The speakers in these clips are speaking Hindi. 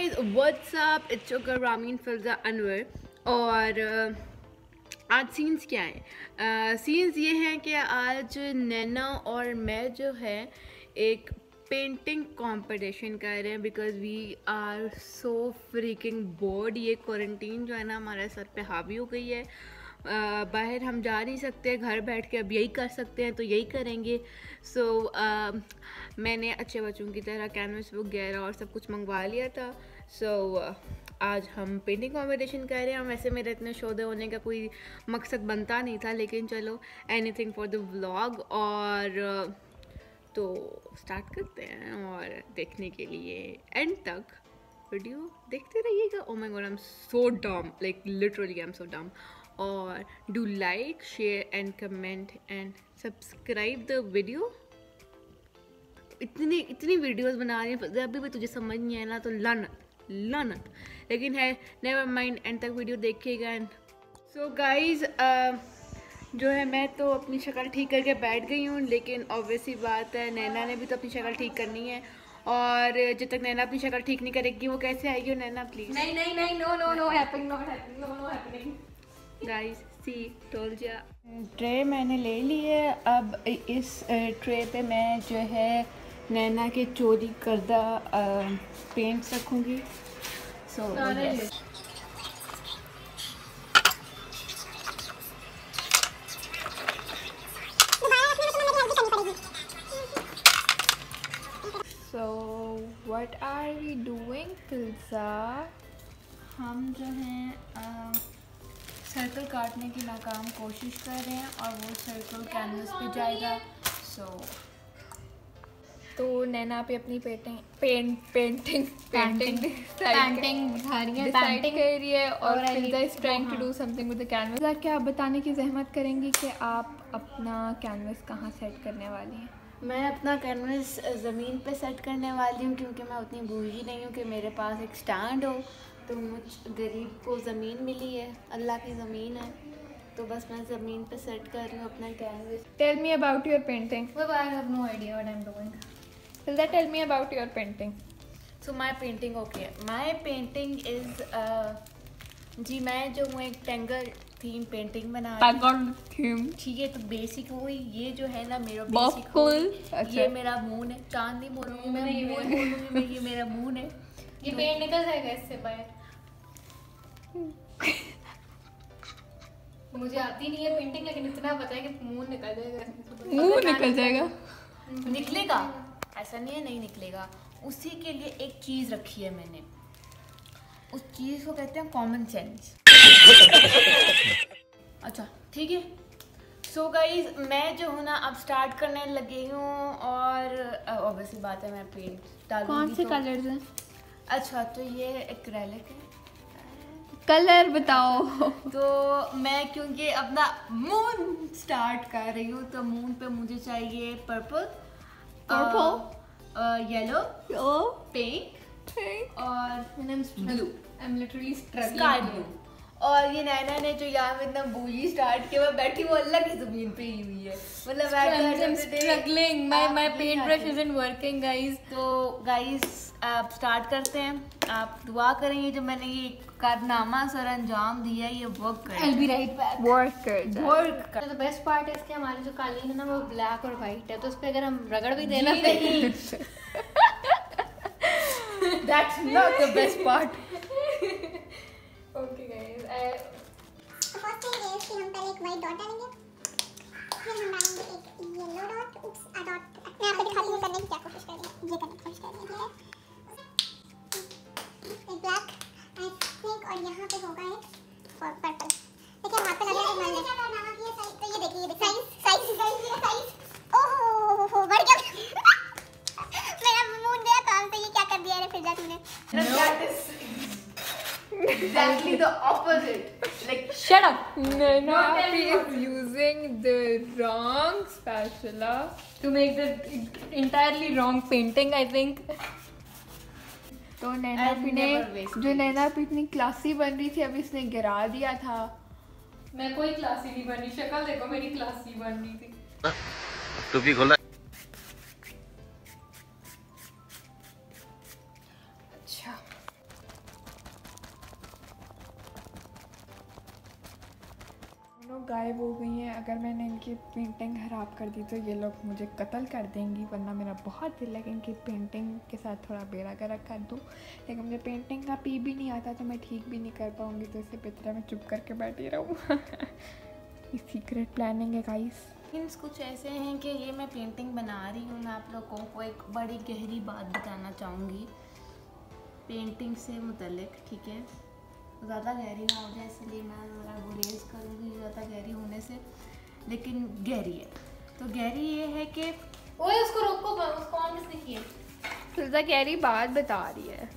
Guys what's up it's your Rameen Filza Anwar और uh, आज सीन्स क्या हैं? सीन्स uh, ये हैं कि आज नैना और मैं जो है एक पेंटिंग कंपटीशन कर रहे हैं because we are so freaking bored ये क्वारंटीन जो है ना हमारे सर पे हावी हो गई है। बाहर हम जा नहीं सकते घर बैठ के अब यही कर सकते हैं तो यही करेंगे। सो so, uh, मैंने अच्छे बच्चों की तरह कैनवस बुक वगैरह और सब कुछ मंगवा लिया था। सो so, आज हम पेंटिंग कॉम्पिटिशन कर रहे हैं। वैसे मेरे इतने शोधे होने का कोई मकसद बनता नहीं था लेकिन चलो anything for the vlog और तो स्टार्ट करते हैं और देखने के लिए एंड तक। वीडियो देखते रहिएगा। ओ my god I am so dumb like literally I am so dumb और do like, share and comment and subscribe the video. इतनी इतनी वीडियोस बना रही हैं अभी भी तुझे समझ नहीं आया ना तो लनत लनत लेकिन है नेवर माइंड एंड तक वीडियो देखिएगा एंड सो गाइज़ जो है, मैं तो अपनी शक्ल ठीक करके बैठ गई हूँ, लेकिन ऑब्वियसली बात है, नैना ने भी तो अपनी शक्ल ठीक करनी है। और जब तक नैना अपनी शक्ल ठीक नहीं करेगी, वो कैसे आएगी? नैना प्लीज़ नहीं नहीं नहीं no no no happening not happening no no happening guys सी टोल जा ट्रे मैंने ले ली है। अब इस ट्रे पे मैं जो है नैना के चोरी करदा पेंट्स रखूँगी। So what are we doing Filza हम जो हैं सर्कल काटने की नाकाम कोशिश कर रहे हैं और वो सर्कल कैनवस पे जाएगा। सो so, तो नैना पे अपनी painting paint painting painting painting कर रही है और is trying to do something with the canvas क्या आप बताने की जहमत करेंगी कि आप अपना कैनवस कहाँ सेट करने वाली हैं? मैं अपना कैनवस ज़मीन पे सेट करने वाली हूँ क्योंकि मैं उतनी बूझी नहीं हूँ कि मेरे पास एक स्टैंड हो। तो मुझ गरीब को ज़मीन मिली है अल्लाह की ज़मीन है तो बस मैं ज़मीन पे सेट कर रही हूँ अपना canvas tell me about your painting I have no idea what I am doing Filza tell me about your painting so my painting okay my painting is जी मैं जो हूँ एक टेंगल थीम पेंटिंग बना थीम ठीक है तो बेसिक हुई ये जो है ना मेरा बेसिक अच्छा। ये मेरा मून है। चाँद नहीं बोलूँगी मैं मून बोलूँगी मैं ये मेरा मून है। ये पेंट निकल जाएगा इससे बाहर। मुझे आती नहीं है पेंटिंग लेकिन इतना पता है कि मुँह निकल जाएगा। मुँह निकल जाएगा? निकलेगा। ऐसा नहीं है नहीं निकलेगा। उसी के लिए एक चीज़ रखी है मैंने। उस चीज़ को कहते हैं कॉमन सेंस अच्छा ठीक है। सो so गाइज़ मैं जो हूँ ना अब स्टार्ट करने लगी हूँ और ऑब्वियसली बात है मैं पेंट डालूँगी कौन से कलर्स हैं? अच्छा तो ये एक्रेलिक है। कलर बताओ। तो मैं क्योंकि अपना मून स्टार्ट कर रही हूँ तो मून पे मुझे चाहिए पर्पल पर्पल येलो पिंक और blue I am literally sky blue और ये नैना ने जो यहाँ में इतना बूझी स्टार्ट किया मैं बैठी वो अल्लाह की ज़मीन पे ही हुई है। मतलब struggling my my paint brush isn't working guys तो गाइस आप स्टार्ट करते हैं। आप दुआ करेंगे जो मैंने ये कारनामा सर अंजाम दिया ये वर्क कर I'll be right back. Work कर वर्क कर तो बेस्ट पार्ट है इसके हमारे जो कालीन है ना वो ब्लैक और वाइट है। तो उस पे अगर हम रगड़ भी देना नहीं that's not the best part okay guys first thing ये कि हम पहले एक वाइट डॉट डालेंगे फिर हम डालेंगे एक yellow dot oops a dot मैं आपको दिखाती हूँ करने की क्या कोशिश कर रही ये करने की हूँ। एक ब्लैक आई थिंक और यहाँ पे होगा एक पर्पल देखिए हाथ पे लग रहा है क्या करना है ये साइज़ तो ये देखिए ये साइज़ साइज़ साइज़ साइज़ ओहो हो बढ़ गया। मेरा मुँह गया काम से ये क्या कर दिया रे फिर जा तूने that is exactly the opposite. Like shut up. Nana is using the wrong spatula. to make the entirely wrong painting I think. तो नैना पी ने जो नैना पी इतनी क्लासी बन रही थी अभी इसने गिरा दिया था। मैं कोई क्लासी नहीं बनी शक्ल देखो मेरी क्लासी बन रही थी। टूपी खोला। अच्छा। गायब हो गई हैं अगर मैंने इनकी पेंटिंग खराब कर दी तो ये लोग मुझे कत्ल कर देंगी, वरना मेरा बहुत दिल है कि इनकी पेंटिंग के साथ थोड़ा बेड़ा गर्क कर दूँ। लेकिन मुझे पेंटिंग का पी भी नहीं आता तो मैं ठीक भी नहीं कर पाऊँगी तो इससे बेहतर मैं चुप करके बैठी रहूँ। सीक्रेट प्लानिंग है गाइस मीन्स कुछ ऐसे हैं कि ये मैं पेंटिंग बना रही हूँ, मैं आप लोगों को एक बड़ी गहरी बात बताना चाहूँगी। पेंटिंग से मुतलक ठीक है? ज़्यादा गहरी ना हो जाए, इसलिए मैं ज़रा गुरेज करूँगी, ज़्यादा गहरी होने से। लेकिन गहरी है। तो गहरी ये है कि ओए उसको रोको उसको ऑन किसने किया फिजा कह रही बात बता रही है।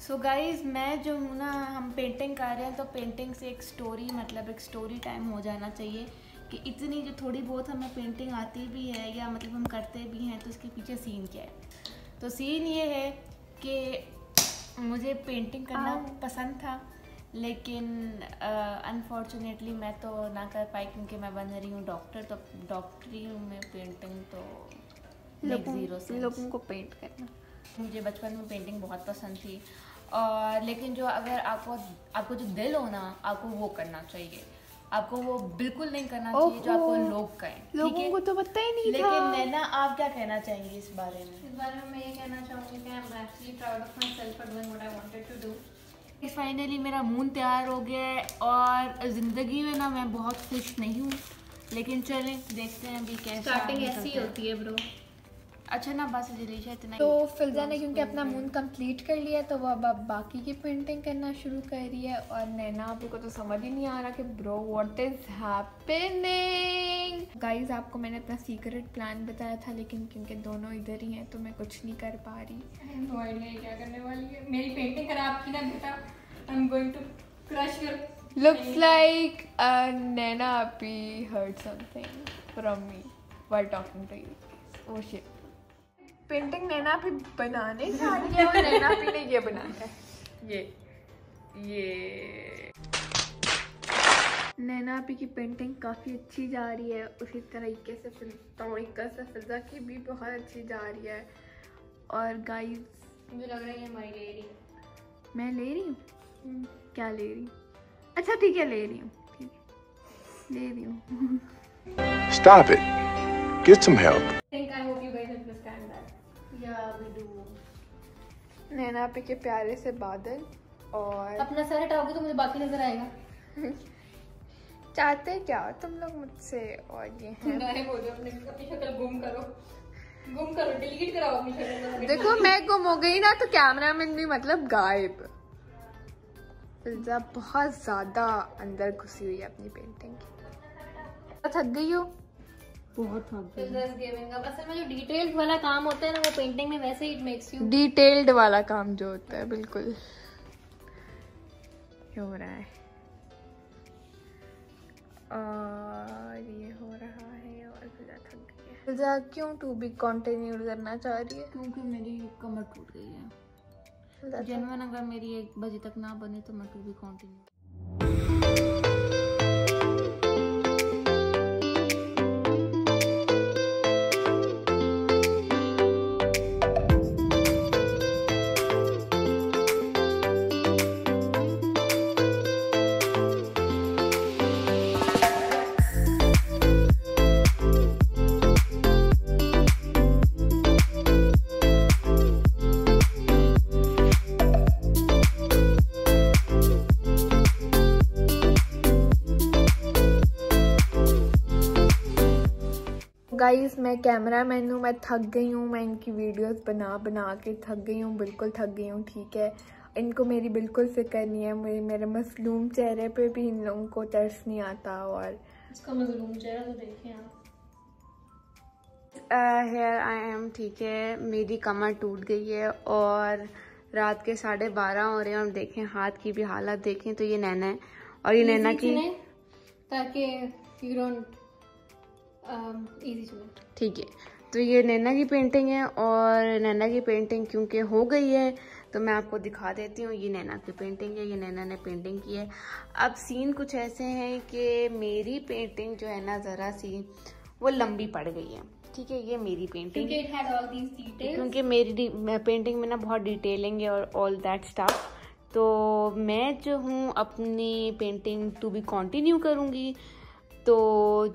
सो so गाइज़ मैं जो हूँ ना हम पेंटिंग कर रहे हैं तो पेंटिंग से एक स्टोरी मतलब एक स्टोरी टाइम हो जाना चाहिए कि इतनी जो थोड़ी बहुत हमें पेंटिंग आती भी है या मतलब हम करते भी हैं तो उसके पीछे सीन क्या है? तो सीन ये है कि मुझे पेंटिंग करना हाँ। पसंद था। लेकिन अनफॉर्चुनेटली uh, मैं तो ना कर पाई क्योंकि मैं बन रही हूँ डॉक्टर तो डॉक्टरी में पेंटिंग तो ज़ीरो से लोगों को पेंट करना। मुझे बचपन में पेंटिंग बहुत पसंद थी। और लेकिन जो अगर आपको आपको जो दिल हो ना आपको वो करना चाहिए। आपको वो बिल्कुल नहीं करना चाहिए जो आपको लोग कहें लोगों को तो पता ही नहीं लेकिन था। नैना आप क्या कहना चाहेंगी इस बारे में? इस बारे में मैं ये कहना चाहूँगी कि I am actually proud of myself for doing what I wanted to do finally मेरा मून तैयार हो गया है और ज़िंदगी में ना मैं बहुत खुश नहीं हूँ। लेकिन चलें देखते हैं अभी कैसा स्टार्टिंग ऐसी होती है ब्रो अच्छा ना बस जलीशा इतना तो फिलजा ने क्योंकि अपना मून कंप्लीट कर लिया तो वो अब अब बाकी की पेंटिंग करना शुरू कर रही है और नैना आपको तो समझ ही नहीं आ रहा कि bro what is happening guys आपको मैंने अपना सीक्रेट प्लान बताया था लेकिन क्योंकि दोनों इधर ही हैं तो मैं कुछ नहीं कर पा रही। नो आइडिया क्या करने वाली है। मेरी पेंटिंग खराब की ना बेटा। I am going to crush your like uh, Nana Api heard something from me while talking to you. Oh shit. Painting Naina भी बनाने जा रही है और नैना भी ने ये बनाया है। ये ये नैना भी की पेंटिंग काफ़ी अच्छी जा रही है। उसी तरीके से तरीके से फिजा की भी बहुत अच्छी जा रही है। और गाइस मुझे लग रहा है ये हमारी ले रही है। मैं ले रही हूँ? क्या ले रही हूँ? अच्छा ठीक है ले रही हूँ। ठीक है। ले रही हूँ। Stop it. Get some help. think I hope you guys understand that. Yeah, we do. नैना पे के प्यारे से बादल और अपना सर हटाओगे तो मुझे बाकी नज़र आएगा। चाहते क्या? हो तुम लोग मुझसे और ये हैं। हो अपनी शक्ल गुम करो। गुम करो डिलीट कराओ अपनी शक्ल देखो मैं गुम हो गई ना तो कैमरामैन भी मतलब गायब। फिजा बहुत ज़्यादा अंदर घुसी हुई है अपनी पेंटिंग की। थक गई हो? बहुत थक गई। Filters giving up. असल में जो डिटेल्स वाला काम होता है ना वो पेंटिंग में वैसे ही इट मेक्स यू डिटेल्ड वाला काम जो होता है बिल्कुल। हो रहा है? और ये हो रहा है और फिजा थक गई है। फिजा क्यों टू बी कंटिन्यू करना चाह रही है? क्योंकि मेरी कमर टूट गई है। जनवन अगर मेरी एक बजे तक ना बने तो मैं टू बी कंटिन्यू गाइस मैं कैमरा मैन हूँ मैं थक गई हूँ मैं इनकी वीडियोस बना बना के थक गई हूँ बिल्कुल थक गई हूँ ठीक है। इनको मेरी बिल्कुल फ़िक्र नहीं है मेरे मेरे मसलूम चेहरे पे भी इन लोगों को तरस नहीं आता और इसका मजलूम चेहरा तो देखिए आप। हेयर आई एम ठीक है। मेरी कमर टूट गई है और रात के साढ़े बारह हो रहे हैं और देखें हाथ की भी हालत देखें तो ये नैना है। और ये नैना की ताकि इजी ठीक है। तो ये नैना की पेंटिंग है और नैना की पेंटिंग क्योंकि हो गई है तो मैं आपको दिखा देती हूँ। ये नैना की पेंटिंग है ये नैना ने पेंटिंग की है। अब सीन कुछ ऐसे हैं कि मेरी पेंटिंग जो है ना ज़रा सी वो लंबी पड़ गई है। ठीक है ये मेरी पेंटिंग क्योंकि मेरी पेंटिंग में ना बहुत डिटेलिंग है और ऑल दैट स्टाफ तो मैं जो हूँ अपनी पेंटिंग टू बी कंटिन्यू करूँगी। तो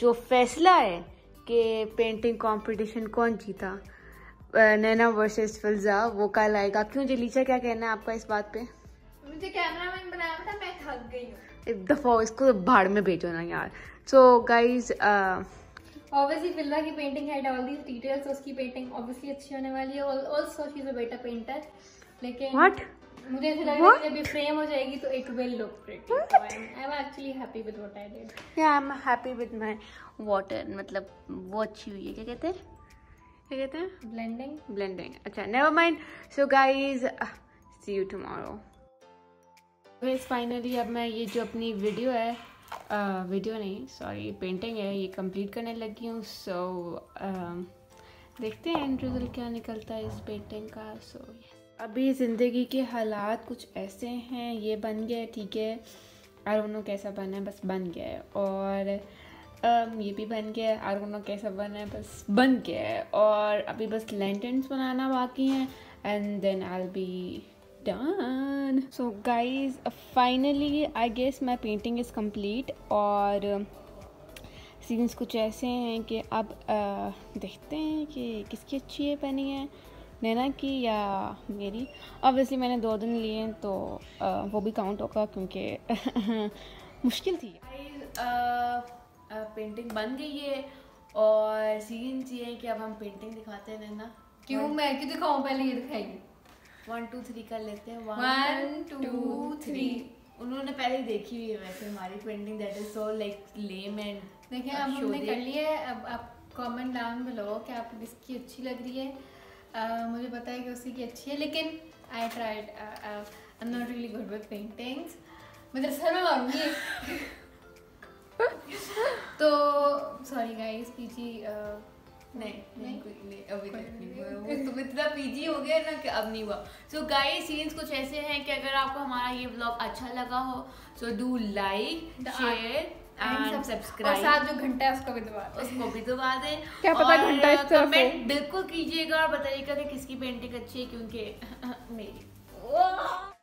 जो फैसला है कि पेंटिंग कंपटीशन कौन जीता? नैना वर्सेस फिल्जा वो कल आएगा। क्यों जलीचा क्या कहना है आपका इस बात पे? मुझे कैमरामैन बनाया था मैं थक गई हूँ। एक दफ़ा इसको भाड़ में भेजो ना यार। सो गाइज़ ऑब्वियसली फिल्ला की painting had all these details उसकी पेंटिंग ऑब्वियसली अच्छी होने वाली है। Also she is a better painter लेकिन व्हाट मुझे ऐसा लग रहा है कि जब ये फ्रेम हो जाएगी तो it will look pretty I am actually happy with what I did या I am happy with my water मतलब वो अच्छी हुई है क्या कहते हैं? क्या कहते हैं? ब्लेंडिंग ब्लेंडिंग अच्छा never mind so guys see you tomorrow guys finally अब मैं ये जो अपनी वीडियो है वीडियो नहीं सॉरी पेंटिंग है ये कंप्लीट करने लगी हूँ. सो so, uh, देखते हैं एंड रिज़ल्ट क्या निकलता है इस पेंटिंग का. सो अभी ज़िंदगी के हालात कुछ ऐसे हैं ये बन गया ठीक है। आई डोंट नो कैसा बना है बस बन गया है। और um, ये भी बन गया है आई डोंट नो कैसा बना है बस बन गया है। और अभी बस लेंटेंस बनाना बाकी हैं and then I be done so guys finally I guess my painting is complete और सीन्स कुछ ऐसे हैं कि अब अ, देखते हैं कि किसकी अच्छी है बनी है। नैना की या मेरी। ऑब्वियसली मैंने दो दिन लिए तो अ, वो भी काउंट होगा क्योंकि मुश्किल थी। पेंटिंग बन गई है और सीन है कि अब हम पेंटिंग दिखाते हैं नैना। क्यों? मैं क्यों दिखाऊँ? पहले ये दिखाइए वन टू थ्री कर लेते हैं। One, two, three. उन्होंने पहले ही देखी हुई है वैसे हमारी painting that is so like lame and देखिए अब हमने कर लिया है। अब आप कमेंट डाउन बिलो कि आपको किसकी अच्छी लग रही है। मुझे पता है कि उसी की अच्छी है लेकिन I tried I am not really good with paintings मैं तेरे सर में मारूँगी। तो सॉरी गाइस पीजी नहीं नहीं कोई नहीं अभी तक नहीं हुआ वो तुम इतना पीजी हो गया ना कि अब नहीं हुआ। सो गाइस सीन्स कुछ ऐसे हैं कि अगर आपको हमारा ये व्लॉग अच्छा लगा हो सो डू लाइक शेयर और साथ जो घंटा है उसको भी दबा दो। उसको भी दबा दें। क्या पता घंटा इस तरफ़ कमेंट बिल्कुल कीजिएगा और बताइएगा कि किसकी पेंटिंग अच्छी है क्योंकि मेरी।